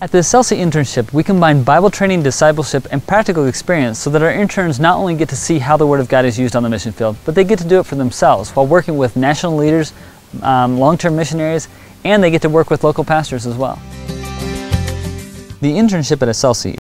At the ASELSI internship, we combine Bible training, discipleship, and practical experience so that our interns not only get to see how the Word of God is used on the mission field, but they get to do it for themselves while working with national leaders, um, long-term missionaries, and they get to work with local pastors as well. The internship at ASELSI